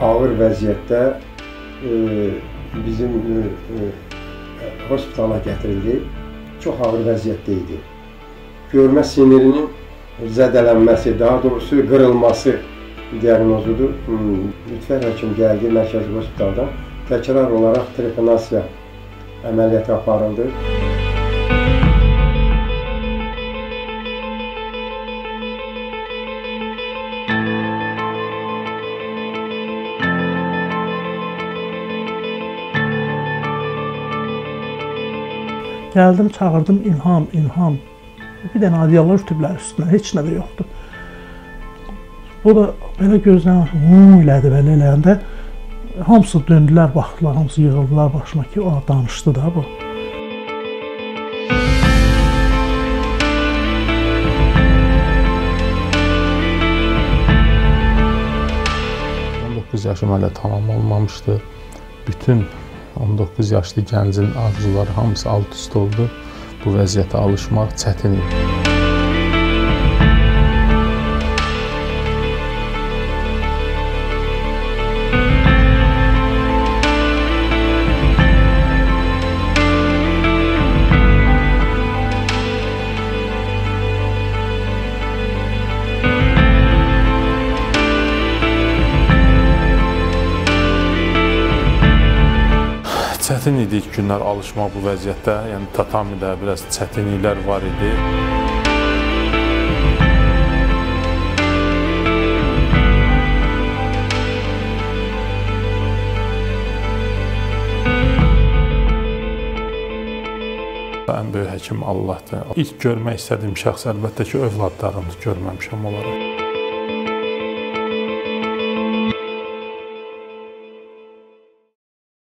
ağır vəziyyətdə e, bizim e, e, hospitala gətirildi. Çox ağır vəziyyətdə idi. Görmə sinirinin zədələnməsi, daha doğrusu qırılması diaqnozudur. Lütfər həkim gəldi mərkəzi hospitaldan. Təkrar olaraq trepanasiya əməliyyatı aparıldı. Gəldim, çağırdım İlham, İlham. Bir dənə adyalar ütüblər üstünə, heç nə də yoxdur. Bu da belə gözdən hum elədi belə eləyəndə hamısı döndülər, baxdılar, hamısı yığıldılar başıma ki, o danışdı da bu. yaşım hələ tamam olmamışdı. Bütün 19 yaşlı gəncin arzuları hamısı alt-üst oldu. Bu vəziyyətə alışmaq çətin idi. Çətin idi ilk günlər alışmaq bu vəziyyətdə. Yəni tatamidə biraz çətinliklər var idi. Ən böyük həkim Allahdır. İlk görmək istədiyim şəxs əlbəttə ki, övladlarımdır. Görməmişəm onları.